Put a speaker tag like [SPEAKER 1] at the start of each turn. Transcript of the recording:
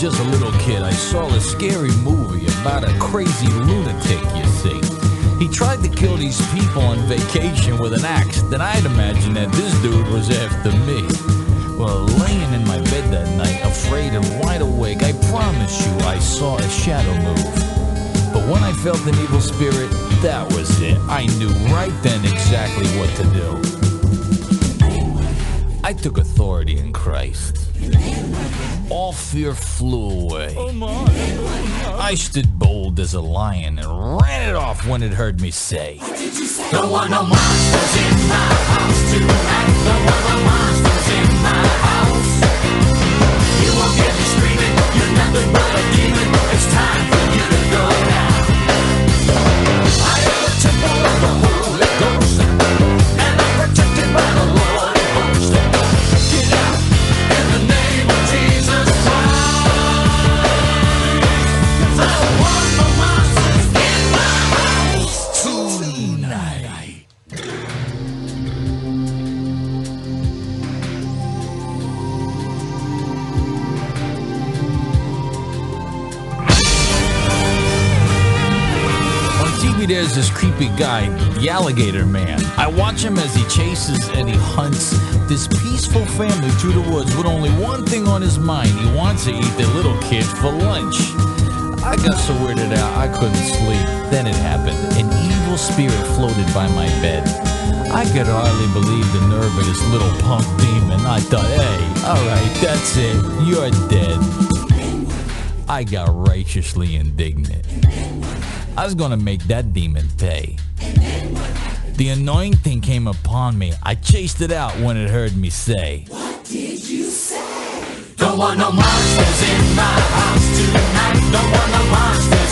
[SPEAKER 1] just a little kid, I saw a scary movie about a crazy lunatic, you see. He tried to kill these people on vacation with an axe, then I'd imagine that this dude was after me. Well, laying in my bed that night, afraid and wide awake, I promise you I saw a shadow move. But when I felt an evil spirit, that was it. I knew right then exactly what to do. I took authority in Christ. All fear flew away. I stood bold as a lion and ran it off when it heard me say,
[SPEAKER 2] Don't want no monsters in my house tonight.
[SPEAKER 1] TV, there's this creepy guy, the alligator man. I watch him as he chases and he hunts this peaceful family through the woods with only one thing on his mind. He wants to eat their little kid for lunch. I got so weirded out I couldn't sleep. Then it happened. An evil spirit floated by my bed. I could hardly believe the nerve of this little punk demon. I thought, hey, alright, that's it. You're dead. I got righteously indignant. I was gonna make that demon pay. The anointing came upon me. I chased it out when it heard me say, What did you say?
[SPEAKER 2] Don't want no monsters in my house tonight. Don't want no monsters.